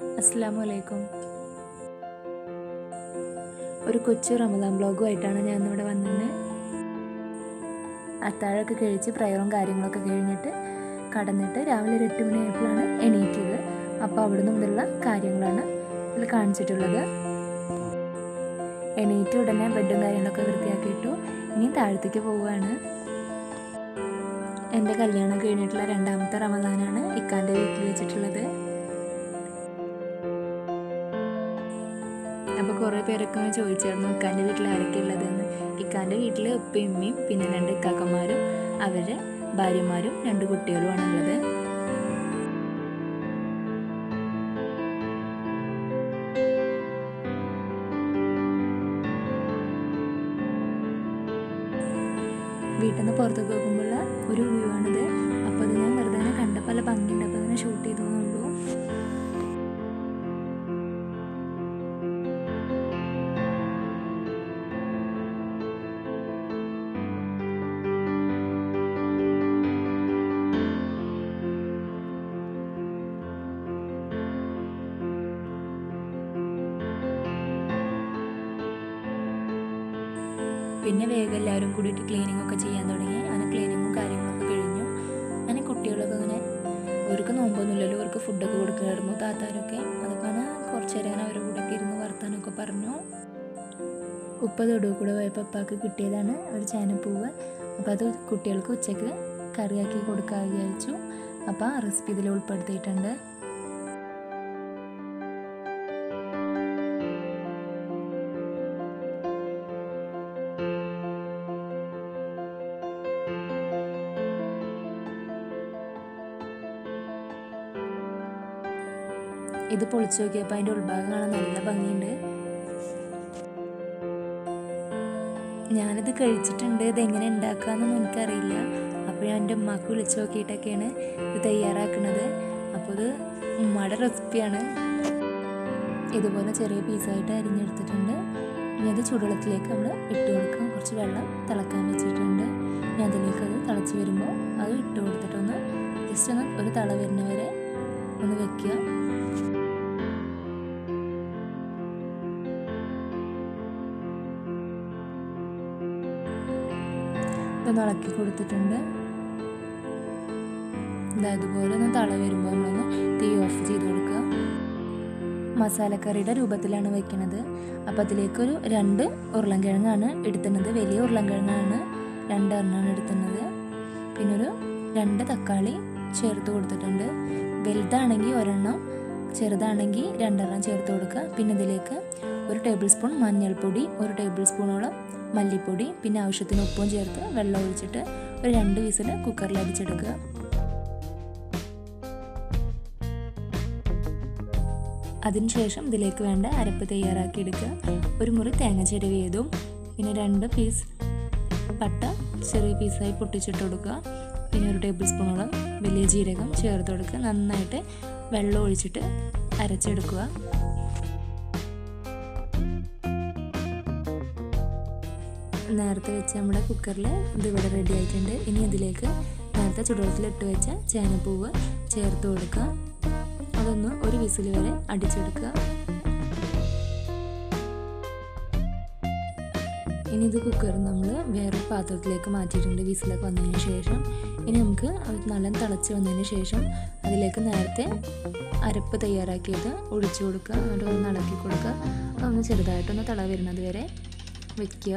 അസ്സാമു അലൈക്കും. ഒരു കൊച്ചു റമദാൻ ബ്ലോഗുമായിട്ടാണ് ഞാൻ ഇന്നിവിടെ വന്നത്. അത്താഴമൊക്കെ കഴിച്ച് പ്രയറും കാര്യങ്ങളൊക്കെ കഴിഞ്ഞിട്ട് കടന്നിട്ട് രാവിലെ ഒരു എട്ട് മണിയായപ്പോഴാണ് എണീറ്റത്. അപ്പോൾ അവിടെ നിന്നുള്ള കാര്യങ്ങളാണ് ഇതിൽ കാണിച്ചിട്ടുള്ളത്. എണീറ്റ് ഉടനെ ബെഡും കാര്യങ്ങളൊക്കെ വൃത്തിയാക്കിയിട്ടു ഇനി താഴത്തേക്ക് പോവുകയാണ്. എന്റെ കല്യാണം കഴിഞ്ഞിട്ടുള്ള രണ്ടാമത്തെ റമദാനാണ് ഇക്കാന്റെ വീട്ടിൽ വെച്ചിട്ടുള്ളത്. പേരൊക്കെ ചോദിച്ചായിരുന്നു ഇക്കാന്റെ വീട്ടിൽ ആരൊക്കെ ഉള്ളതെന്ന്? ഇക്കാന്റെ വീട്ടിൽ ഉപ്പയും ഉമ്മയും പിന്നെ രണ്ട് ഇക്കാക്കന്മാരും അവരുടെ ഭാര്യമാരും രണ്ട് കുട്ടികളുമാണ് ഉള്ളത് വീട്ടിൽ നിന്ന് പുറത്തേക്ക് നോക്കുമ്പോൾ ഒരു വ്യൂ ആണിത്. അപ്പോൾ അത് ഞാൻ വെറുതെ കണ്ടപ്പോൾ നല്ല ഭംഗിയുണ്ട്. അപ്പോൾ അതിനെ ഷൂട്ട് ചെയ്തു കൂടിയിട്ട് ക്ലീനിങ് ഒക്കെ ചെയ്യാൻ തുടങ്ങി. അങ്ങനെ ക്ലീനിങ്ങും കാര്യങ്ങളൊക്കെ കഴിഞ്ഞു. അങ്ങനെ കുട്ടികളൊക്കെ അങ്ങനെ അവർക്ക് നോമ്പൊന്നുമില്ലല്ലോ അവർക്ക് ഫുഡൊക്കെ കൊടുക്കുമായിരുന്നു താത്താരൊക്കെ അതൊക്കെ കുറച്ച് നേരം അങ്ങനെ അവരുടെ കൂടെ ഒക്കെ ഇരുന്ന് വർത്താനൊക്കെ പറഞ്ഞു. ഉപ്പ തൊടുവ് കൂടെ പോയപ്പോൾ ഉപ്പാക്ക് കിട്ടിയതാണ് ഒരു ചാനപ്പൂവ്. അപ്പോൾ അത് കുട്ടികൾക്ക് ഉച്ചയ്ക്ക് കറിയാക്കി കൊടുക്കാൻ വിചാരിച്ചു. അപ്പോൾ ആ റെസിപ്പി ഇതിൽ ഉൾപ്പെടുത്തിയിട്ടുണ്ട്. ഇത് പൊളിച്ചു നോക്കിയപ്പോൾ അതിന്റെ ഉൾഭാഗം കാണാൻ നല്ല ഭംഗിയുണ്ട്. ഞാനിത് കഴിച്ചിട്ടുണ്ട്. ഇത് ഇതെങ്ങനെ ഉണ്ടാക്കാമെന്നൊന്നും എനിക്കറിയില്ല. അപ്പോൾ ഞാൻ എന്റെ ഉമ്മാക്ക് വിളിച്ചു നോക്കിയിട്ടൊക്കെയാണ് ഇത് തയ്യാറാക്കുന്നത് അപ്പോൾ ഇത് ഉമ്മയുടെ റെസിപ്പിയാണ്. ഇതുപോലെ ചെറിയ പീസായിട്ട് അരിഞ്ഞെടുത്തിട്ടുണ്ട്. ഇനി അത് ചൂടുവെള്ളത്തിലേക്ക് നമ്മൾ ഇട്ട് കൊടുക്കാം. കുറച്ച് വെള്ളം തിളക്കാൻ വെച്ചിട്ടുണ്ട്. ഇനി അതിലേക്ക് അത് തിളച്ച് വരുമ്പോൾ അത് ഇട്ട് കൊടുത്തിട്ടൊന്ന് ജസ്റ്റ് ഒന്ന് ഒരു തള വരുന്നവരെ ഒന്ന് വെക്കുക. ഇതൊന്ന് ഇളക്കി കൊടുത്തിട്ടുണ്ട്. ഇതാ ഇതുപോലെ ഒന്ന് തള വരുമ്പോൾ നമ്മളൊന്ന് തീ ഓഫ് ചെയ്ത് കൊടുക്കുക. മസാലക്കറിയുടെ രൂപത്തിലാണ് വെക്കുന്നത് അപ്പോൾ അതിലേക്കൊരു രണ്ട് ഉരുളൻകിഴങ്ങാണ് എടുത്തുന്നത് വലിയ ഉരുളൻകിഴങ്ങാണ് രണ്ടെണ്ണമാണ് എടുത്തുന്നത് പിന്നെ ഒരു രണ്ട് തക്കാളി ചേർത്ത് കൊടുത്തിട്ടുണ്ട്. വലുതാണെങ്കിൽ ഒരെണ്ണം ചെറുതാണെങ്കിൽ രണ്ടെണ്ണം ചേർത്ത് കൊടുക്കുക. പിന്നെ ഇതിലേക്ക് ഒരു ടേബിൾ സ്പൂൺ മഞ്ഞൾപ്പൊടി ഒരു ടേബിൾ സ്പൂണോളം മല്ലിപ്പൊടി പിന്നെ ആവശ്യത്തിന് ഉപ്പും ചേർത്ത് വെള്ളം ഒഴിച്ചിട്ട് ഒരു രണ്ട് വിസിൽ കുക്കറിൽ അടിച്ചെടുക്കുക. അതിനുശേഷം ഇതിലേക്ക് വേണ്ട അരപ്പ് തയ്യാറാക്കി എടുക്കുക ഒരു മുറി തേങ്ങ ചെരുവിയതും പിന്നെ രണ്ട് പീസ് പട്ട ചെറിയ പീസായി പൊട്ടിച്ചിട്ട് കൊടുക്കുക. പിന്നെ ഒരു ടേബിൾ സ്പൂണോളം വലിയ ജീരകം ചേർത്ത് കൊടുക്കുക. നന്നായിട്ട് വെള്ളം ഒഴിച്ചിട്ട് അരച്ചെടുക്കുക. നേരത്തെ വെച്ച നമ്മുടെ കുക്കറിൽ ഇതിവിടെ റെഡി ആയിട്ടുണ്ട്. ഇനി ഇതിലേക്ക് നേരത്തെ ചുടുവെള്ളത്തിലിട്ട് വെച്ച ചേനപ്പൂവ് ചേർത്ത് കൊടുക്കുക. അതൊന്ന് ഒരു വിസിൽ വരെ അടിച്ചെടുക്കുക. ഇനി ഇത് കുക്കർ നമ്മൾ വേറൊരു പാത്രത്തിലേക്ക് മാറ്റിയിട്ടുണ്ട്. വിസിലൊക്കെ വന്നതിന് ശേഷം. ഇനി നമുക്ക് നല്ല തിളച്ച് വന്നതിന് ശേഷം അതിലേക്ക് നേരത്തെ അരപ്പ് തയ്യാറാക്കിയത് ഒഴിച്ചു കൊടുക്കുക. എന്നിട്ട് ഒന്ന് ഇളക്കി കൊടുക്കുക. അതൊന്ന് ചെറുതായിട്ടൊന്ന് തിള വരുന്നത് വരെ വയ്ക്കുക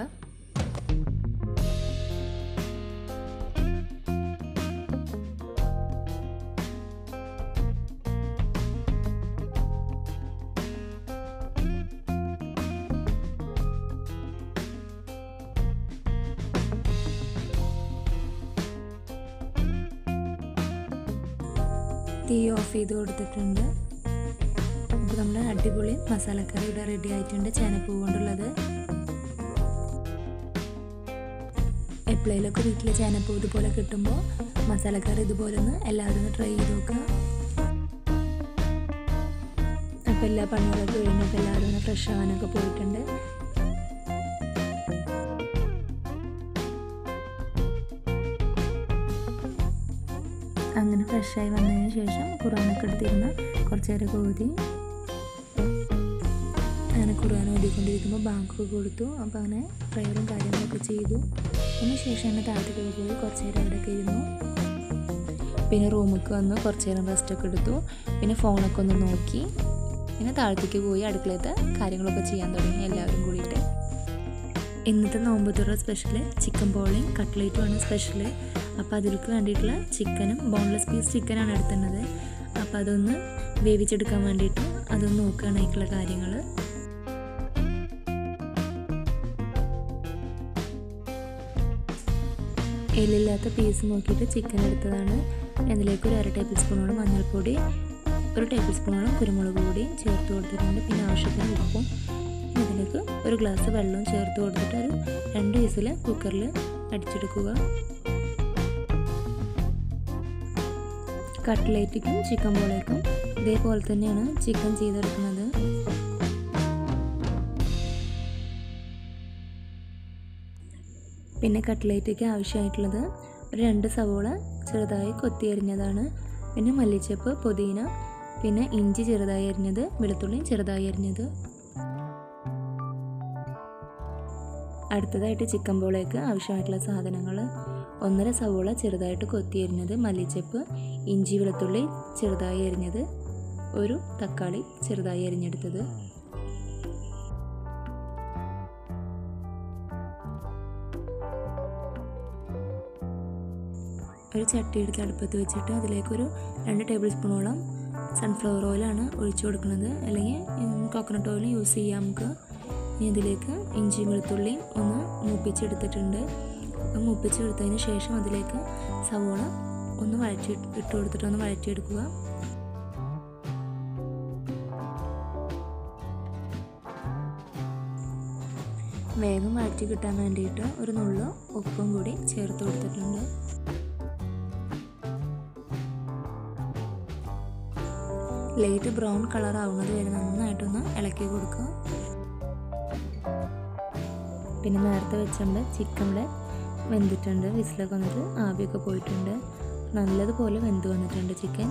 തീ ഓഫ് ചെയ്ത് കൊടുത്തിട്ടുണ്ട്. അപ്പോൾ നമ്മുടെ അടിപൊളി മസാലക്കറി ഇവിടെ റെഡി ആയിട്ടുണ്ട്. ചേനപ്പൂ കൊണ്ടുള്ളത്. എപ്പോഴേലൊക്കെ വീട്ടിൽ ചേനപ്പൂ ഇതുപോലെ കിട്ടുമ്പോൾ മസാലക്കറി ഇതുപോലെ ഒന്ന് എല്ലാവരും ഒന്ന് ട്രൈ ചെയ്ത് നോക്കുക. അപ്പോൾ എല്ലാ പണികളൊക്കെ കഴിഞ്ഞപ്പോൾ എല്ലാവരും ഒന്ന് ഫ്രഷ് ആവാനൊക്കെ പോയിട്ടുണ്ട്. അങ്ങനെ ഫ്രഷായി വന്നതിന് ശേഷം ഖുറാനൊക്കെ എടുത്തിരുന്ന കുറച്ച് നേരം കോതി അങ്ങനെ ഖുർആൻ ഓടിക്കൊണ്ടിരിക്കുമ്പോൾ ബാങ്കൊക്കെ കൊടുത്തു. അപ്പോൾ അങ്ങനെ പ്രയറും കാര്യങ്ങളൊക്കെ ചെയ്തു. അതിന് ശേഷം എന്നെ താഴത്തേക്ക് പോയി കുറച്ച് നേരം അവിടെയൊക്കെ ഇരുന്നു. പിന്നെ റൂമിലേക്ക് വന്ന് കുറച്ച് നേരം റെസ്റ്റൊക്കെ എടുത്തു. പിന്നെ ഫോണൊക്കെ ഒന്ന് നോക്കി. പിന്നെ താഴത്തേക്ക് പോയി അടുക്കളത്തെ കാര്യങ്ങളൊക്കെ ചെയ്യാൻ തുടങ്ങി എല്ലാവരും കൂടിയിട്ട്. ഇന്നത്തെ നോമ്പുതുറ സ്പെഷ്യൽ ചിക്കൻ ബോളിയും കട്ട്ലേറ്റുമാണ് സ്പെഷ്യൽ അപ്പോൾ അതിലേക്ക് വേണ്ടിയിട്ടുള്ള ചിക്കനും ബോൺലെസ് പീസ് ചിക്കനാണ് എടുത്തുന്നത്. അപ്പോൾ അതൊന്ന് വേവിച്ചെടുക്കാൻ വേണ്ടിയിട്ട് അതൊന്ന് നോക്കുകയാണ് അതിലേക്കുള്ള കാര്യങ്ങൾ എല്ലില്ലാത്ത പീസ് നോക്കിയിട്ട് ചിക്കൻ എടുത്തതാണ്. അതിലേക്ക് ഒരു അര ടേബിൾ സ്പൂണോളം മഞ്ഞൾപ്പൊടി ഒരു ടേബിൾ സ്പൂണോളം കുരുമുളക് പൊടിയും ചേർത്ത് കൊടുത്തിട്ടുണ്ട്. പിന്നെ ആവശ്യത്തിന് ഉപ്പും ഇതിലേക്ക് ഒരു ഗ്ലാസ് വെള്ളവും ചേർത്ത് കൊടുത്തിട്ട് ഒരു രണ്ട് വിസിൽ കുക്കറിൽ അടിച്ചെടുക്കുക. കട്ട്ലേറ്റിക്കും ചിക്കൻ ബോളേക്കും ഇതേപോലെ തന്നെയാണ് ചിക്കൻ ചെയ്തെടുക്കുന്നത്. പിന്നെ കട്ട്ലേറ്റിക്ക് ആവശ്യമായിട്ടുള്ളത് ഒരു രണ്ട് സവോള ചെറുതായി കൊത്തി അരിഞ്ഞതാണ്. പിന്നെ മല്ലിച്ചപ്പ് പുതിന പിന്നെ ഇഞ്ചി ചെറുതായി അരിഞ്ഞത് വെളുത്തുള്ളി ചെറുതായി അരിഞ്ഞത്. അടുത്തതായിട്ട് ചിക്കൻ ബോളേക്ക് ആവശ്യമായിട്ടുള്ള സാധനങ്ങൾ. ഒന്നര സവോള ചെറുതായിട്ട് കൊത്തി അരിഞ്ഞത് മല്ലിച്ചപ്പ് ഇഞ്ചി വെളുത്തുള്ളി ചെറുതായി അരിഞ്ഞത്. ഒരു തക്കാളി ചെറുതായി അരിഞ്ഞെടുത്തത്. ഒരു ചട്ടി എടുത്ത് അടുപ്പത്ത് വെച്ചിട്ട് അതിലേക്കൊരു രണ്ട് ടേബിൾ സ്പൂണോളം സൺഫ്ലവർ ഓയിലാണ് ഒഴിച്ചു കൊടുക്കുന്നത്. അല്ലെങ്കിൽ കോക്കനട്ട് ഓയിൽ യൂസ് ചെയ്യാം നമുക്ക്. ഇനി ഇതിലേക്ക് ഇഞ്ചി വെളുത്തുള്ളി ഒന്ന് മൂപ്പിച്ചെടുത്തിട്ടുണ്ട്. മൂപ്പിച്ചെടുത്തതിന് ശേഷം അതിലേക്ക് സവോള ഒന്ന് വഴറ്റി ഇട്ട് കൊടുത്തിട്ട് ഒന്ന് വഴറ്റിയെടുക്കുക. വേഗം വഴറ്റി കിട്ടാൻ വേണ്ടിയിട്ട് ഒരു നുള്ളു ഉപ്പും കൂടി ചേർത്ത് കൊടുത്തിട്ടുണ്ട്. ലൈറ്റ് ബ്രൗൺ കളർ ആവുന്നത് വരെ നന്നായിട്ടൊന്ന് ഇളക്കി കൊടുക്കുക. പിന്നെ നേരത്തെ വെച്ചുകൊണ്ട് ചിക്കൻ വെന്തിട്ടുണ്ട് വിസിലൊക്കെ വന്നിട്ട് ആവിയൊക്കെ പോയിട്ടുണ്ട്. നല്ലതുപോലെ വെന്ത് വന്നിട്ടുണ്ട് ചിക്കൻ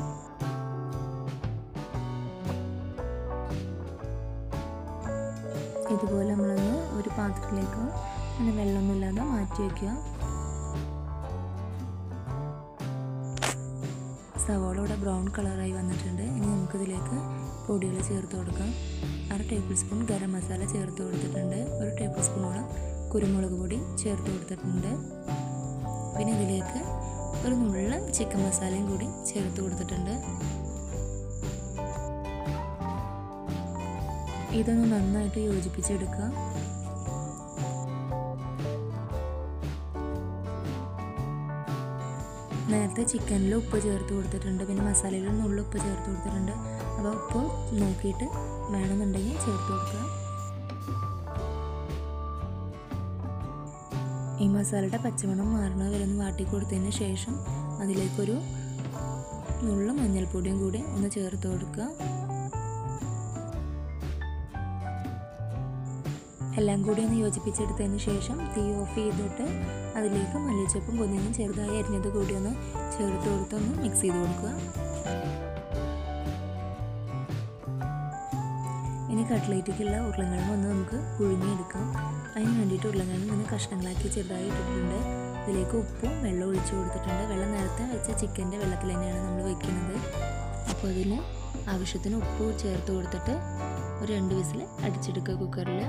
ഇതുപോലെ നമ്മളൊന്ന് ഒരു പാത്രത്തിലേക്ക് അങ്ങനെ വെള്ളമൊന്നുമില്ലാതെ മാറ്റി വയ്ക്കുക സവാള ഇവിടെ ബ്രൗൺ കളറായി വന്നിട്ടുണ്ട്. ഇനി നമുക്കിതിലേക്ക് പൊടികൾ ചേർത്ത് കൊടുക്കാം. അര ടേബിൾ സ്പൂൺ ഗരം മസാല ചേർത്ത് കൊടുത്തിട്ടുണ്ട്. ഒരു ടേബിൾ സ്പൂണോളം കുരുമുളക് പൊടി ചേർത്ത് കൊടുത്തിട്ടുണ്ട്. പിന്നെ ഇതിലേക്ക് ഒരു നുള്ള ചിക്കൻ മസാലയും കൂടി ചേർത്ത് കൊടുത്തിട്ടുണ്ട്. ഇതൊന്ന് നന്നായിട്ട് യോജിപ്പിച്ചെടുക്കുക. നേരത്തെ ചിക്കനിൽ ഉപ്പ് ചേർത്ത് കൊടുത്തിട്ടുണ്ട്. പിന്നെ മസാലയിൽ നുള്ള ഉപ്പ് ചേർത്ത് കൊടുത്തിട്ടുണ്ട്. അപ്പോൾ ഉപ്പ് നോക്കിയിട്ട് വേണമെന്നുണ്ടെങ്കിൽ ചേർത്ത് കൊടുക്കുക ഈ മസാലയുടെ പച്ചമണം മാറണ വരെ ഒന്ന് വാട്ടി കൊടുത്തതിന് ശേഷം അതിലേക്കൊരു നുള്ള മഞ്ഞൾപ്പൊടിയും കൂടി ഒന്ന് ചേർത്ത് കൊടുക്കുക. എല്ലാം കൂടി ഒന്ന് യോജിപ്പിച്ചെടുത്തതിന് ശേഷം തീ ഓഫ് ചെയ്തിട്ട് അതിലേക്ക് മല്ലിച്ചപ്പും കൊന്നിനും ചെറുതായി അരിഞ്ഞത് കൂടി ഒന്ന് ചേർത്ത് കൊടുത്തൊന്ന് മിക്സ് ചെയ്ത് കൊടുക്കുക. ഇനി കട്ട്ലേറ്റിക്കുള്ള ഉരുളങ്ങളും ഒന്ന് നമുക്ക് പുഴുങ്ങിയെടുക്കാം. അതിന് വേണ്ടിയിട്ട് ഉരുളക്കിഴങ്ങ് ഒന്ന് കഷ്ണങ്ങളാക്കി ചെറുതായി ഇട്ടിട്ടുണ്ട്. ഇതിലേക്ക് ഉപ്പും വെള്ളം ഒഴിച്ച് കൊടുത്തിട്ടുണ്ട്. വെള്ളം നേരത്തെ വെച്ച ചിക്കന്റെ വെള്ളത്തിൽ തന്നെയാണ് നമ്മൾ വെക്കുന്നത് അപ്പോൾ അതിൽ ആവശ്യത്തിന് ഉപ്പ് ചേർത്ത് കൊടുത്തിട്ട് ഒരു രണ്ട് വിസിൽ അടിച്ചെടുക്കുക കുക്കറിൽ.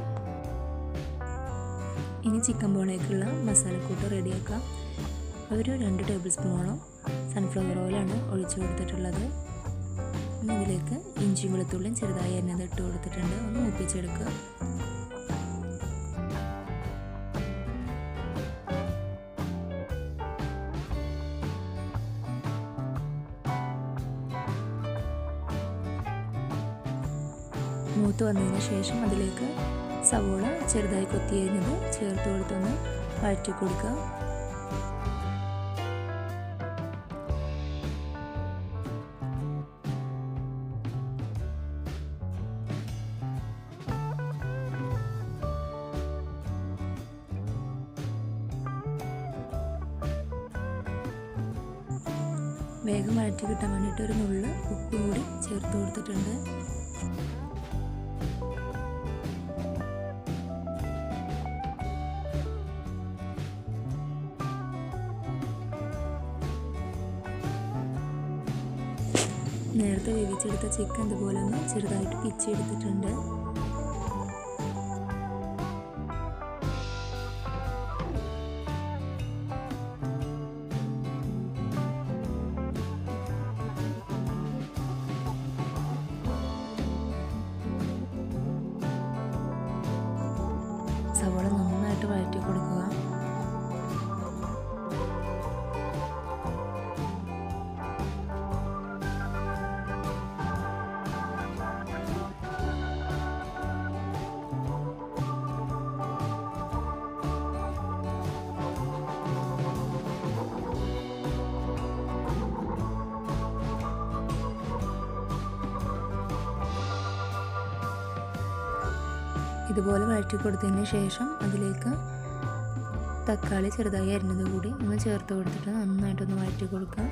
ഇനി ചിക്കൻ ബോളേക്കുള്ള മസാലക്കൂട്ട് റെഡിയാക്കാം. ഒരു രണ്ട് ടേബിൾ സ്പൂണോളം സൺഫ്ലവർ ഓയിലാണ് ഒഴിച്ചു കൊടുത്തിട്ടുള്ളത്. ഇനി ഇതിലേക്ക് ഇഞ്ചി വെളുത്തുള്ളിയും ചെറുതായി അരിഞ്ഞത് ഇട്ട് കൊടുത്തിട്ടുണ്ട്. ഒന്ന് മൂപ്പിച്ചെടുക്കുക. മൂത്ത് വന്നതിന് ശേഷം അതിലേക്ക് സവോള ചെറുതായി കൊത്തി അരിഞ്ഞത് ചേർത്ത് കൊടുത്തൊന്ന് വഴറ്റി കൊടുക്കുക. വേഗം വഴറ്റി കിട്ടാൻ വേണ്ടിയിട്ട് ഒരു നുള്ള ഉപ്പ് കൂടി ചേർത്ത് കൊടുത്തിട്ടുണ്ട്. ചിക്കൻ ഇതുപോലെ ഒന്ന് ചെറുതായിട്ട് പിച്ചെടുത്തിട്ടുണ്ട്. ഇതുപോലെ വഴറ്റി കൊടുത്തതിന് ശേഷം അതിലേക്ക് തക്കാളി ചെറുതായി അരിഞ്ഞത് കൂടി ഒന്ന് ചേർത്ത് കൊടുത്തിട്ട് നന്നായിട്ടൊന്ന് വഴറ്റി കൊടുക്കാം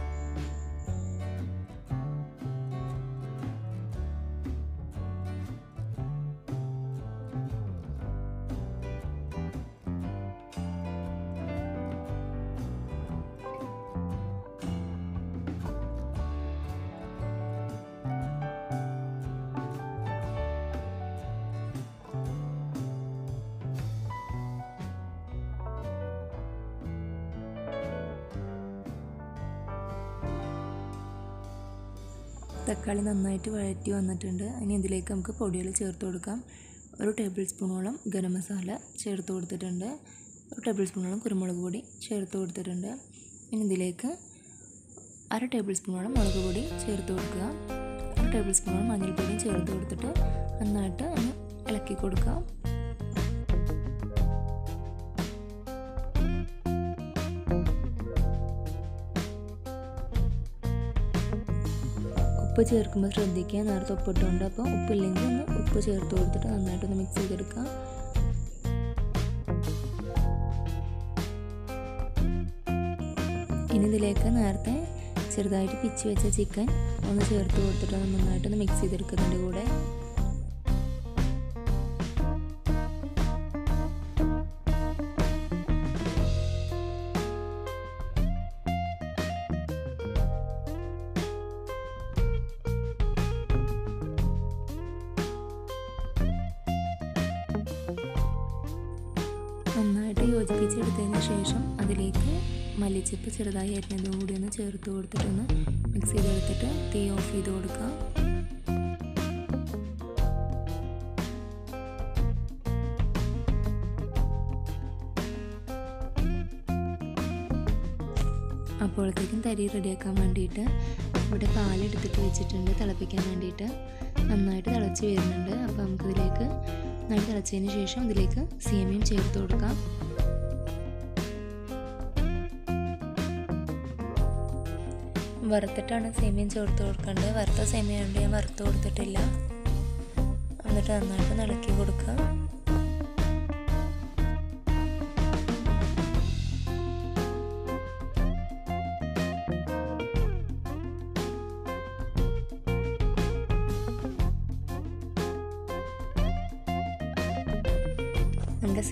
തക്കാളി നന്നായിട്ട് വഴറ്റി വന്നിട്ടുണ്ട്. ഇനി ഇതിലേക്ക് നമുക്ക് പൊടികൾ ചേർത്ത് കൊടുക്കാം. ഒരു ടേബിൾ സ്പൂണോളം ഗരം മസാല ചേർത്ത് കൊടുത്തിട്ടുണ്ട്. ഒരു ടേബിൾ സ്പൂണോളം കുരുമുളക് പൊടി ചേർത്ത് കൊടുത്തിട്ടുണ്ട്. ഇനി ഇതിലേക്ക് അര ടേബിൾ സ്പൂണോളം മുളക് പൊടി ചേർത്ത് കൊടുക്കുക. ഒരു ടേബിൾ സ്പൂണോളം മഞ്ഞൾപ്പൊടിയും ചേർത്ത് കൊടുത്തിട്ട് നന്നായിട്ട് ഇളക്കി കൊടുക്കുക ഉപ്പ് ചേർക്കുമ്പോൾ ശ്രദ്ധിക്കുക. നേരത്തെ ഉപ്പിട്ടുണ്ട് അപ്പോൾ ഉപ്പില്ലെങ്കിൽ ഒന്ന് ഉപ്പ് ചേർത്ത് കൊടുത്തിട്ട് നന്നായിട്ടൊന്ന് മിക്സ് ചെയ്തെടുക്കാം. ഇനി ഇതിലേക്ക് നേരത്തെ ചെറുതായിട്ട് പിച്ച് വെച്ച ചിക്കൻ ഒന്ന് ചേർത്ത് കൊടുത്തിട്ട് നന്നായിട്ടൊന്ന് മിക്സ് ചെയ്തെടുക്കുന്നതിന്റെ കൂടെ. നന്നായിട്ട് യോജിപ്പിച്ചെടുത്തതിന് ശേഷം അതിലേക്ക് മല്ലിച്ചപ്പ് ചെറുതായി അരിഞ്ഞതും കൂടി ഒന്ന് ചേർത്ത് കൊടുത്തിട്ടൊന്ന് മിക്സ് ചെയ്തെടുത്തിട്ട് തീ ഓഫ് ചെയ്ത് കൊടുക്കുക അപ്പോഴത്തേക്കും തരി റെഡിയാക്കാൻ വേണ്ടിയിട്ട് ഇവിടെ പാലെടുത്തിട്ട് വെച്ചിട്ടുണ്ട് തിളപ്പിക്കാൻ വേണ്ടിയിട്ട്. നന്നായിട്ട് തിളച്ച് വരുന്നുണ്ട്. അപ്പോൾ നമുക്കിതിലേക്ക് നന്നായിട്ട് തിളച്ചതിന് ശേഷം ഇതിലേക്ക് സേമിയം ചേർത്ത് കൊടുക്കാം. വറുത്തിട്ടാണ് സേമിയം ചേർത്ത് കൊടുക്കേണ്ടത്. വറുത്ത സേമിയ ഉണ്ട് ഞാൻ വറുത്ത് കൊടുത്തിട്ടില്ല. എന്നിട്ട് നന്നായിട്ട് ഇളക്കി കൊടുക്കുക.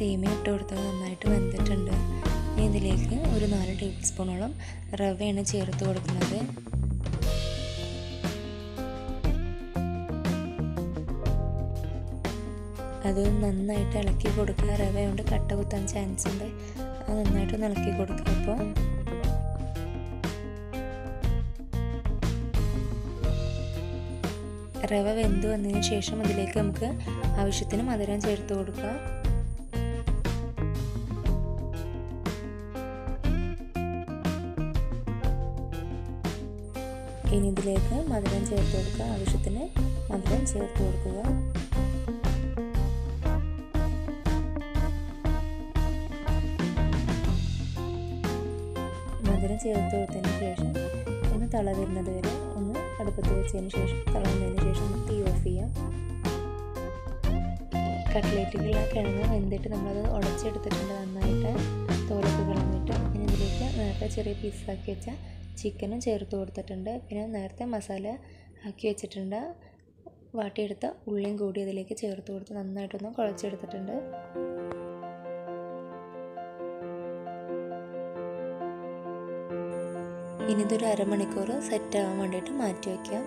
സേമിയ ഇട്ട് കൊടുത്തത് നന്നായിട്ട് വെന്തിട്ടുണ്ട്. ഇതിലേക്ക് ഒരു നാല് ടേബിൾ സ്പൂണോളം റവയാണ് ചേർത്ത് കൊടുക്കുന്നത്. അത് നന്നായിട്ട് ഇളക്കി കൊടുക്കുക. റവ കൊണ്ട് കട്ട കുത്താൻ ചാൻസ് ഉണ്ട്. അത് നന്നായിട്ടൊന്ന് ഇളക്കി കൊടുക്കുക അപ്പോൾ റവ വെന്ത് വന്നതിന് ശേഷം അതിലേക്ക് നമുക്ക് ആവശ്യത്തിന് മധുരം ചേർത്ത് കൊടുക്കുക ഇനി ഇതിലേക്ക് മധുരം ചേർത്ത് കൊടുക്കുക. ആവശ്യത്തിന് മധുരം ചേർത്ത് കൊടുക്കുക. മധുരം ചേർത്ത് കൊടുത്തതിന് ശേഷം ഒന്ന് തള വരുന്നത് വരെ ഒന്ന് അടുപ്പത്ത് വെച്ചതിന് ശേഷം തളർന്നതിന് ശേഷം തീ ഓഫ് ചെയ്യാം. കട്ട്ലേറ്റുകളുടെ കിഴങ്ങ് വെന്തിട്ട് നമ്മളത് ഉടച്ചെടുത്തിട്ടുണ്ട് നന്നായിട്ട്. തോലൊക്കെ കളഞ്ഞിട്ട് ഇതിലേക്ക് നേരത്തെ ചെറിയ പീസാക്കി വെച്ച ചിക്കനും ചേർത്ത് കൊടുത്തിട്ടുണ്ട്. പിന്നെ നേരത്തെ മസാല ആക്കി വെച്ചിട്ടുണ്ട്. വാട്ടിയെടുത്ത ഉള്ളിയും കൂടി അതിലേക്ക് ചേർത്ത് കൊടുത്ത് നന്നായിട്ടൊന്ന് കുഴച്ചെടുത്തിട്ടുണ്ട്. ഇനി ഇതൊരു അരമണിക്കൂർ സെറ്റ് ആവാൻ വേണ്ടിയിട്ട് മാറ്റി വയ്ക്കാം.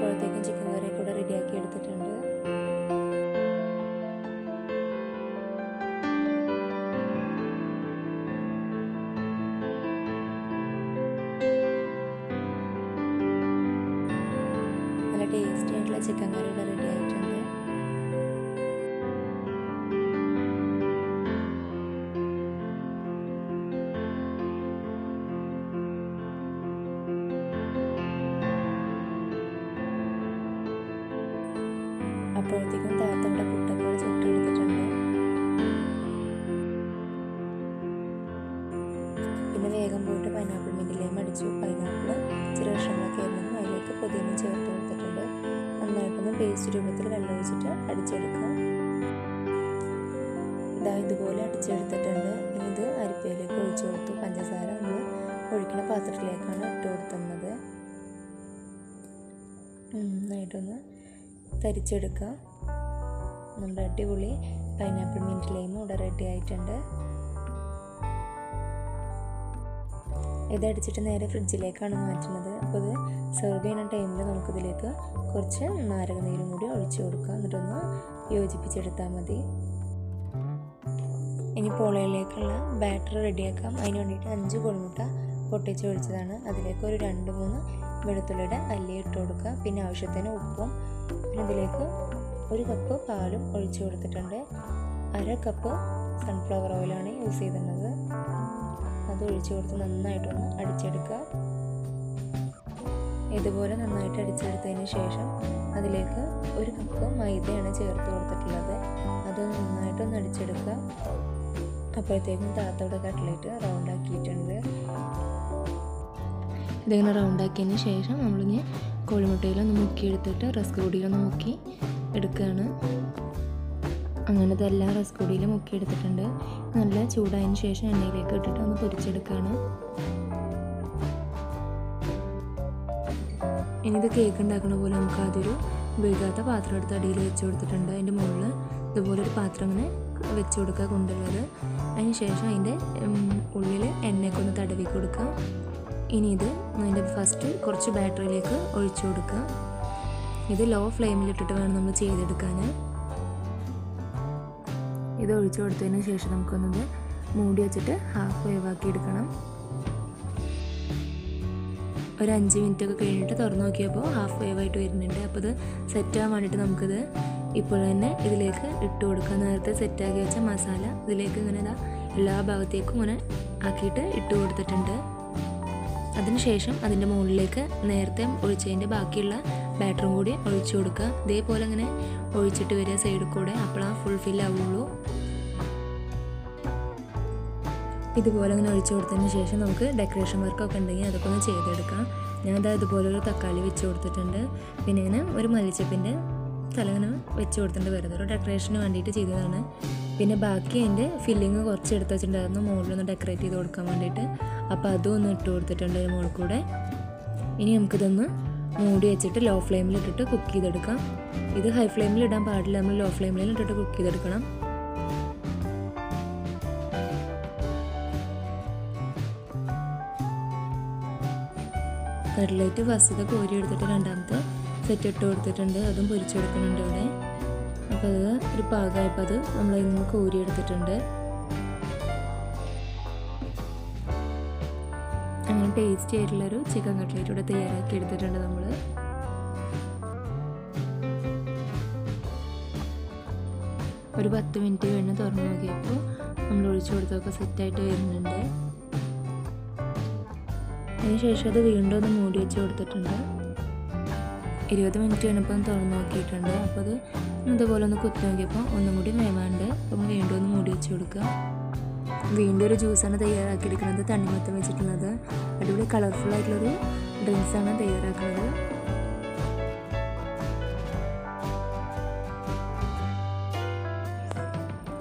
അപ്പോഴത്തേക്കും ചിക്കൻ കറി കൂടെ റെഡിയാക്കി എടുത്തിട്ടുണ്ട്. പോയിട്ട് പൈനാപ്പിൾ മില്ലിലേയും അടിച്ചു പൈനാപ്പിൾ ചെറിയ കഷ്ണങ്ങളൊക്കെ ആയിരുന്നു. അതിലേക്ക് പുതിന ചേർത്ത് കൊടുത്തിട്ടുണ്ട്. നന്നായിട്ടൊന്ന് പേസ്റ്റ് രൂപത്തിൽ വെള്ളം ഒഴിച്ചിട്ട് അടിച്ചെടുക്കുക ഇതാ ഇതുപോലെ അടിച്ചെടുത്തിട്ടുണ്ട്. ഇത് അരിപ്പയിലേക്ക് ഒഴിച്ചു കൊടുത്തു. പഞ്ചസാര നമ്മൾ ഒഴിക്കുന്ന പാത്രത്തിലേക്കാണ് ഇട്ട് കൊടുത്തുന്നത്. നന്നായിട്ടൊന്ന് തരിച്ചെടുക്കുക നമ്മുടെ അടിപൊളി പൈനാപ്പിൾ മിന്റ് ലൈമും ഇവിടെ റെഡി ആയിട്ടുണ്ട്. ഇത് അടിച്ചിട്ട് നേരെ ഫ്രിഡ്ജിലേക്കാണ് മാറ്റുന്നത്. അപ്പോൾ ഇത് സെർവ് ചെയ്യുന്ന ടൈമിൽ നമുക്കിതിലേക്ക് കുറച്ച് നാരകനീരും കൂടി ഒഴിച്ചു കൊടുക്കാം. എന്നിട്ടൊന്ന് യോജിപ്പിച്ചെടുത്താൽ മതി. ഇനി പോളയിലേക്കുള്ള ബാറ്റർ റെഡിയാക്കാം. അതിന് വേണ്ടിയിട്ട് അഞ്ച് കോഴിമുട്ട പൊട്ടിച്ച് ഒഴിച്ചതാണ്. അതിലേക്ക് ഒരു രണ്ട് മൂന്ന് വെളുത്തുള്ളിയുടെ അല്ലി ഇട്ട് കൊടുക്കുക. പിന്നെ ആവശ്യത്തിന് ഉപ്പും പിന്നെ ഇതിലേക്ക് ഒരു കപ്പ് പാലും ഒഴിച്ചു കൊടുത്തിട്ടുണ്ട്. അര കപ്പ് സൺഫ്ലവർ ഓയിലാണ് യൂസ് ചെയ്തിരുന്നത് അത് ഒഴിച്ചു കൊടുത്ത് നന്നായിട്ടൊന്ന് അടിച്ചെടുക്കുക. ഇതുപോലെ നന്നായിട്ട് അടിച്ചെടുത്തതിന് ശേഷം അതിലേക്ക് ഒരു കപ്പ് മൈദയാണ് ചേർത്ത് കൊടുത്തിട്ടുള്ളത്. അത് നന്നായിട്ടൊന്ന് അടിച്ചെടുക്കുക. അപ്പോഴത്തേക്കും താത്തയുടെ കട്ട്ലേറ്റ് റൗണ്ട് ആക്കിയിട്ടുണ്ട് ഇതിങ്ങനെ റൗണ്ട് ആക്കിയതിന് ശേഷം നമ്മളിങ്ങനെ കോഴിമുട്ടയിലൊന്ന് മുക്കിയെടുത്തിട്ട് റസ്ക് പൊടിയിലൊന്ന് മുക്കി എടുക്കുകയാണ്. അങ്ങനത്തെ എല്ലാ റസ്ക് മുക്കി മുക്കിയെടുത്തിട്ടുണ്ട്. നല്ല ചൂടായതിന് ശേഷം എണ്ണയിലേക്ക് ഇട്ടിട്ട് ഒന്ന് പൊരിച്ചെടുക്കുകയാണ് ഇനി ഇത് കേക്ക് ഉണ്ടാക്കുന്ന പോലെ നമുക്ക് അതൊരു ഉപയോഗിക്കാത്ത പാത്രം എടുത്ത് അടിയിൽ വെച്ച് കൊടുത്തിട്ടുണ്ട്. അതിന്റെ മുകളിൽ ഇതുപോലെ ഒരു പാത്രം ഇങ്ങനെ വെച്ച് കൊടുക്കുക കൊണ്ടുള്ളത് അതിന് ശേഷം അതിന്റെ ഉള്ളിൽ എണ്ണയൊക്കെ ഒന്ന് തടവി കൊടുക്കുക. ഇനി ഇത് അതിന്റെ ഫസ്റ്റ് കുറച്ച് ബാറ്ററിയിലേക്ക് ഒഴിച്ചു കൊടുക്കുക. ഇത് ലോ ഫ്ലെയിമിലിട്ടിട്ട് വേണം നമ്മൾ ചെയ്തെടുക്കാൻ. ഇത് ഒഴിച്ചു കൊടുത്തതിന് ശേഷം നമുക്കൊന്നത് മൂടി വെച്ചിട്ട് ഹാഫ് വേവാക്കി എടുക്കണം. ഒരു അഞ്ച് മിനിറ്റ് ഒക്കെ കഴിഞ്ഞിട്ട് തുറന്നു നോക്കിയപ്പോൾ ഹാഫ് വേവായിട്ട് വരുന്നുണ്ട്. അപ്പോൾ ഇത് സെറ്റാകാൻ വേണ്ടിയിട്ട് നമുക്കിത് ഇപ്പോൾ തന്നെ ഇതിലേക്ക് ഇട്ട് കൊടുക്കാം. നേരത്തെ സെറ്റാക്കി വെച്ച മസാല ഇതിലേക്ക് ഇങ്ങനെ എല്ലാ ഭാഗത്തേക്കും ഇങ്ങനെ ആക്കിയിട്ട് ഇട്ട് കൊടുത്തിട്ടുണ്ട്. അതിനുശേഷം അതിന്റെ മുകളിലേക്ക് നേരത്തെ ഒഴിച്ചതിന്റെ ബാക്കിയുള്ള ബാറ്ററും കൂടി ഒഴിച്ചു കൊടുക്കുക. ഇതേപോലെ ഇങ്ങനെ ഒഴിച്ചിട്ട് വരിക സൈഡിൽ കൂടെ. അപ്പോഴാണ് ഫുൾ ഫിൽ ഇതുപോലെ ഇങ്ങനെ ഒഴിച്ചു കൊടുത്തതിന് ശേഷം നമുക്ക് ഡെക്കറേഷൻ വർക്കൊക്കെ ഉണ്ടെങ്കിൽ അതൊക്കെ ഒന്ന് ചെയ്തെടുക്കാം. ഞാനത് ഇതുപോലെ ഒരു തക്കാളി വെച്ച് കൊടുത്തിട്ടുണ്ട്. പിന്നെ ഇങ്ങനെ ഒരു മല്ലിച്ചപ്പിന്റെ തലങ്ങനെ വെച്ച് കൊടുത്തിട്ടുണ്ട്. വെറുതെ ഒരു ഡെക്കറേഷന് വേണ്ടിയിട്ട് ചെയ്തതാണ്. പിന്നെ ബാക്കി അതിന്റെ ഫില്ലിങ് കുറച്ച് എടുത്ത് വെച്ചിട്ടുണ്ടായിരുന്നു. മുകളിലൊന്ന് ഡെക്കറേറ്റ് ചെയ്ത് കൊടുക്കാൻ വേണ്ടിയിട്ട്. അപ്പോൾ അതും ഒന്ന് ഇട്ട് കൊടുത്തിട്ടുണ്ട് ഒരു മുകളിൽ കൂടെ. ഇനി നമുക്കിതൊന്ന് മൂടി വെച്ചിട്ട് ലോ ഫ്ലെയിമിൽ ഇട്ടിട്ട് കുക്ക് ചെയ്തെടുക്കാം. ഇത് ഹൈ ഫ്ലെയിമിൽ ഇടാൻ പാടില്ല. നമ്മൾ ലോ ഫ്ലെയിമിൽ ഇട്ടിട്ട് കുക്ക് ചെയ്തെടുക്കണം. കട്ലേറ്റ് ഫസ്റ്റത്തെ കോരി എടുത്തിട്ട് രണ്ടാമത്തെ സെറ്റ് ഇട്ട് കൊടുത്തിട്ടുണ്ട്. അതും പൊരിച്ചെടുക്കുന്നുണ്ട് ഇവിടെ. അപ്പോൾ അത് ഒരു പാകമായപ്പോൾ അത് നമ്മൾ ഇന്ന് കോരിയെടുത്തിട്ടുണ്ട്. അങ്ങനെ ടേസ്റ്റി ആയിട്ടുള്ളൊരു ചിക്കൻ കട്ട്ലേറ്റ് ഇവിടെ തയ്യാറാക്കി എടുത്തിട്ടുണ്ട് നമ്മൾ. ഒരു പത്ത് മിനിറ്റ് കഴിഞ്ഞ് തുറന്നു നോക്കിയപ്പോൾ നമ്മൾ ഒഴിച്ചു കൊടുത്തൊക്കെ സെറ്റായിട്ട് വരുന്നുണ്ട്. അതിനുശേഷം അത് വീണ്ടും ഒന്ന് മൂടി വെച്ച് കൊടുത്തിട്ടുണ്ട്. ഇരുപത് മിനിറ്റ് കഴിഞ്ഞപ്പോൾ തുറന്നു നോക്കിയിട്ടുണ്ട്. അപ്പോൾ അത് ഇതുപോലെ ഒന്ന് കുത്തി നോക്കിയപ്പോൾ ഒന്നും കൂടി വേവാണ്ട് അപ്പം വീണ്ടും ഒന്ന് മൂടി വെച്ച് കൊടുക്കുക. വീണ്ടും ഒരു ജ്യൂസാണ് തയ്യാറാക്കിയെടുക്കുന്നത് തണ്ണിമത്തം വെച്ചിട്ടുള്ളത്. അടിപൊളി കളർഫുൾ ആയിട്ടുള്ളൊരു ഡ്രിങ്ക്സാണ് തയ്യാറാക്കുന്നത്.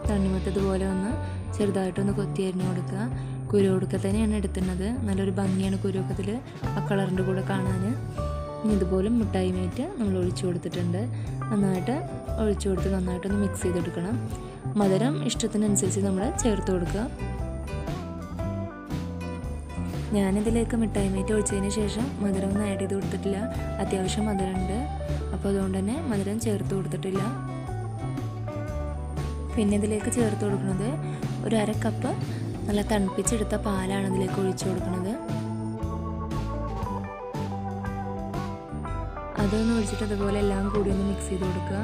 തണ്ണിമത്തത് ഇതുപോലെ ഒന്ന് ചെറുതായിട്ടൊന്ന് കൊത്തി അരിഞ്ഞു കൊടുക്കുക. കുരുവൊടുക്ക തന്നെയാണ് എടുത്തുന്നത് നല്ലൊരു ഭംഗിയാണ് കുരുവൊക്കത്തിൽ ആ കളറിന്റെ കൂടെ കാണാൻ. ഇതുപോലെ മിഠായി മേറ്റ് നമ്മൾ ഒഴിച്ചു കൊടുത്തിട്ടുണ്ട്. നന്നായിട്ട് ഒഴിച്ചു കൊടുത്ത് നന്നായിട്ടൊന്ന് മിക്സ് ചെയ്തെടുക്കണം. മധുരം ഇഷ്ടത്തിനനുസരിച്ച് നമ്മൾ ചേർത്ത് കൊടുക്കുക. ഞാനിതിലേക്ക് മിഠായി മേറ്റ് ഒഴിച്ചതിന് ശേഷം മധുരം ഒന്നും ആഡ് ചെയ്ത് കൊടുത്തിട്ടില്ല. അത്യാവശ്യം മധുരമുണ്ട്. അപ്പോൾ അതുകൊണ്ട് തന്നെ മധുരം ചേർത്ത് കൊടുത്തിട്ടില്ല. പിന്നെ ഇതിലേക്ക് ചേർത്ത് കൊടുക്കുന്നത് ഒരു അര കപ്പ് നല്ല തണുപ്പിച്ചെടുത്ത പാലാണ് ഇതിലേക്ക് ഒഴിച്ചു കൊടുക്കുന്നത്. അതൊന്ന് ഒഴിച്ചിട്ട് അതുപോലെ എല്ലാം കൂടി ഒന്ന് മിക്സ് ചെയ്ത് കൊടുക്കുക.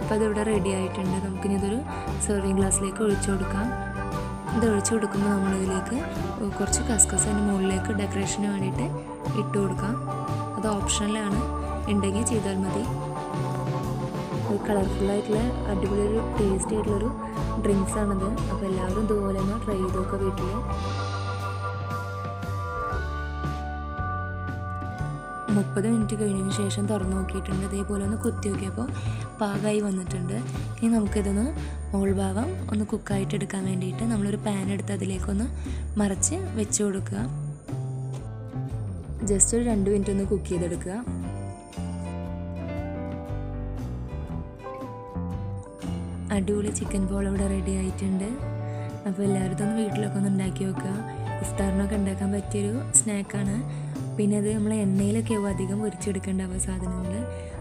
അപ്പോൾ അതിവിടെ റെഡി ആയിട്ടുണ്ട്. നമുക്കിനി ഇതൊരു സെർവിങ് ഗ്ലാസ്സിലേക്ക് ഒഴിച്ചു കൊടുക്കാം. ഇത് ഒഴിച്ചു കൊടുക്കുമ്പോൾ നമ്മളിതിലേക്ക് കുറച്ച് കസ്കസ് അതിന്റെ മുകളിലേക്ക് ഡെക്കറേഷന് വേണ്ടിയിട്ട് ഇട്ട് കൊടുക്കാം. അത് ഓപ്ഷനിലാണ്. ഉണ്ടെങ്കിൽ ചെയ്താൽ മതി. കളർഫുള്ളായിട്ടുള്ള അടിപൊളി ഒരു ടേസ്റ്റി ആയിട്ടുള്ളൊരു ഡ്രിങ്ക്സ് ആണത്. അപ്പോൾ എല്ലാവരും ഇതുപോലെ ഒന്ന് ട്രൈ ചെയ്ത് നോക്കുക വീട്ടിൽ മുപ്പത് മിനിറ്റ് കഴിഞ്ഞതിന് ശേഷം തുറന്നു നോക്കിയിട്ടുണ്ട്. ഇതേപോലെ ഒന്ന് കുത്തി നോക്കിയപ്പോൾ പാകമായി വന്നിട്ടുണ്ട്. ഇനി നമുക്കിതൊന്ന് മോൾ ഭാഗം ഒന്ന് കുക്കായിട്ട് എടുക്കാൻ വേണ്ടിയിട്ട് നമ്മളൊരു പാൻ എടുത്ത് അതിലേക്കൊന്ന് മറച്ച് വെച്ച് കൊടുക്കുക. ജസ്റ്റ് ഒരു രണ്ട് മിനിറ്റ് ഒന്ന് കുക്ക് ചെയ്തെടുക്കുക. അടിപൊളി ചിക്കൻ ബോൾ ഇവിടെ റെഡി ആയിട്ടുണ്ട്. അപ്പോൾ എല്ലാവരും ഒന്ന് വീട്ടിലൊക്കെ ഒന്ന് ഉണ്ടാക്കി വെക്കുക. ഇഫ്താറിനൊക്കെ ഉണ്ടാക്കാൻ പറ്റിയൊരു സ്നാക്കാണ് പിന്നെ അത് നമ്മൾ എണ്ണയിലൊക്കെ ആവും അധികം പൊരിച്ചെടുക്കേണ്ടാവുക സാധനങ്ങൾ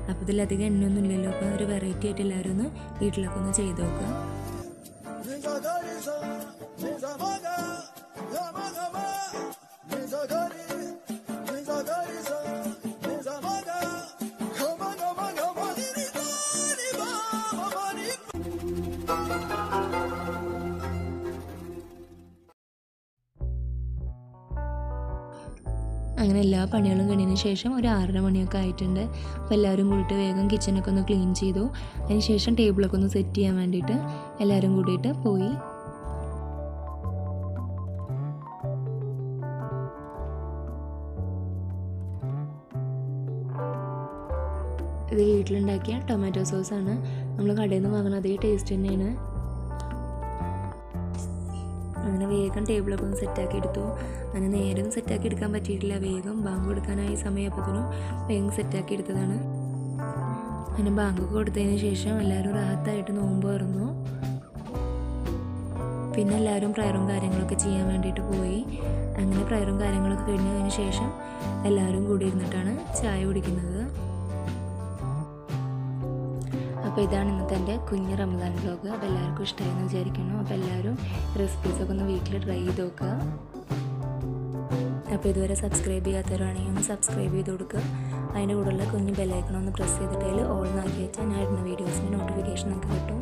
അപ്പോൾ ഇതിലധികം എണ്ണയൊന്നും ഇല്ലല്ലോ. അപ്പോൾ ഒരു വെറൈറ്റി ആയിട്ട് എല്ലാവരും ഒന്ന് വീട്ടിലൊക്കെ ഒന്ന് ചെയ്ത് നോക്കുക. അങ്ങനെ എല്ലാ പണികളും കഴിഞ്ഞതിന് ശേഷം ഒരു ആറര മണിയൊക്കെ ആയിട്ടുണ്ട്. അപ്പോൾ എല്ലാവരും കൂടിയിട്ട് വേഗം കിച്ചനൊക്കെ ഒന്ന് ക്ലീൻ ചെയ്തു. അതിന് ശേഷം ടേബിളൊക്കെ ഒന്ന് സെറ്റ് ചെയ്യാൻ വേണ്ടിയിട്ട് എല്ലാവരും കൂടിയിട്ട് പോയി. ഇത് വീട്ടിലുണ്ടാക്കിയ ടൊമാറ്റോ സോസാണ് നമ്മൾ കടയിൽ നിന്ന് വാങ്ങുന്ന അതേ ടേസ്റ്റ് തന്നെയാണ്. അങ്ങനെ വേഗം ടേബിളൊക്കെ ഒന്ന് സെറ്റാക്കി എടുത്തു. അങ്ങനെ നേരം സെറ്റാക്കി എടുക്കാൻ പറ്റിയിട്ടില്ല. വേഗം ബാങ്ക് കൊടുക്കാനായ സമയപ്പത്തിനും വേഗം സെറ്റാക്കി എടുത്തതാണ്. അങ്ങനെ ബാങ്ക് കൊടുത്തതിന് ശേഷം എല്ലാവരും റാഹത്തായിട്ട് നോമ്പ് തുറന്നു. പിന്നെ എല്ലാവരും പ്രയറും കാര്യങ്ങളൊക്കെ ചെയ്യാൻ വേണ്ടിയിട്ട് പോയി. അങ്ങനെ പ്രയറും കാര്യങ്ങളൊക്കെ കഴിഞ്ഞതിന് ശേഷം എല്ലാവരും കൂടി ഇരുന്നിട്ടാണ് ചായ കുടിക്കുന്നത്. അപ്പോൾ ഇതാണ് ഇന്നത്തെ എന്റെ കുഞ്ഞ് റമദാൻ വ്ലോഗ്. അപ്പോൾ എല്ലാവർക്കും ഇഷ്ടമായിരുന്നു വിചാരിക്കുന്നു. അപ്പോൾ എല്ലാവരും റെസിപ്പീസൊക്കെ ഒന്ന് വീട്ടിൽ ട്രൈ ചെയ്ത് നോക്കുക. അപ്പോൾ ഇതുവരെ സബ്സ്ക്രൈബ് ചെയ്യാത്തവരാണെങ്കിൽ ഒന്ന് സബ്സ്ക്രൈബ് ചെയ്ത് കൊടുക്കുക. അതിന്റെ കൂടെയുള്ള കുഞ്ഞ് ബെല്ലൈക്കണം ഒന്ന് പ്രസ് ചെയ്തിട്ടതിൽ ഓൾ നാക്കി വെച്ചാൽ ഞാൻ ഇടുന്ന വീഡിയോസിന്റെ നോട്ടിഫിക്കേഷൻ നിങ്ങൾക്ക് കിട്ടും.